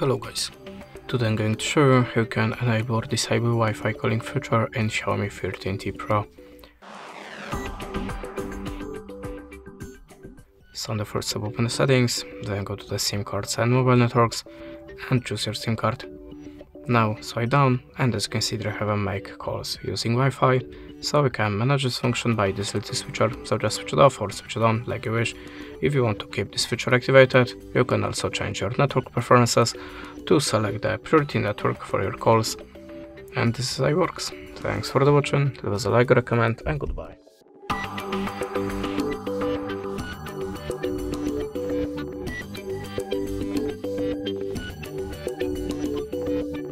Hello guys, today I'm going to show you how you can enable or disable Wi-Fi calling feature in Xiaomi 13T Pro. So on the first step open the settings, then go to the SIM cards and mobile networks and choose your SIM card. Now swipe down and as you can see there have a make calls using Wi-Fi, so we can manage this function by this little switcher, so just switch it off or switch it on like you wish. If you want to keep this feature activated, you can also change your network preferences to select the priority network for your calls. And this is how it works. Thanks for the watching, leave us a like, recommend and goodbye.